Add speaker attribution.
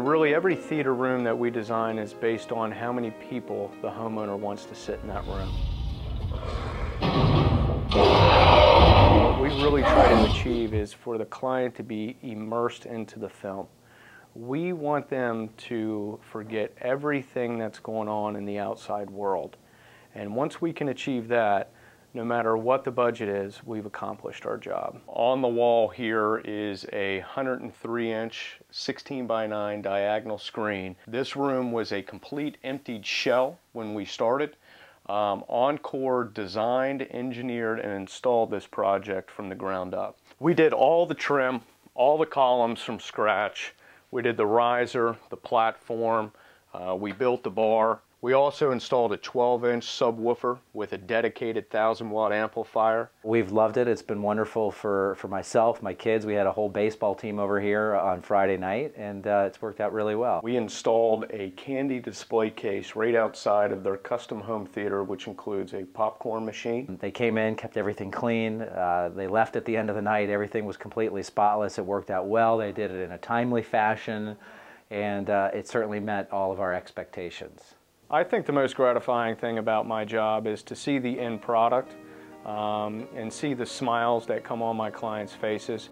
Speaker 1: Really every theater room that we design is based on how many people the homeowner wants to sit in that room. What we really try to achieve is for the client to be immersed into the film. We want them to forget everything that's going on in the outside world. And once we can achieve that, no matter what the budget is, we've accomplished our job. On the wall here is a 103 inch 16 by 9 diagonal screen. This room was a complete emptied shell when we started. Um, Encore designed, engineered, and installed this project from the ground up. We did all the trim, all the columns from scratch. We did the riser, the platform, uh, we built the bar, we also installed a 12-inch subwoofer with a dedicated 1,000 watt amplifier.
Speaker 2: We've loved it. It's been wonderful for, for myself, my kids. We had a whole baseball team over here on Friday night, and uh, it's worked out really well.
Speaker 1: We installed a candy display case right outside of their custom home theater, which includes a popcorn machine.
Speaker 2: They came in, kept everything clean. Uh, they left at the end of the night. Everything was completely spotless. It worked out well. They did it in a timely fashion, and uh, it certainly met all of our expectations.
Speaker 1: I think the most gratifying thing about my job is to see the end product um, and see the smiles that come on my clients' faces.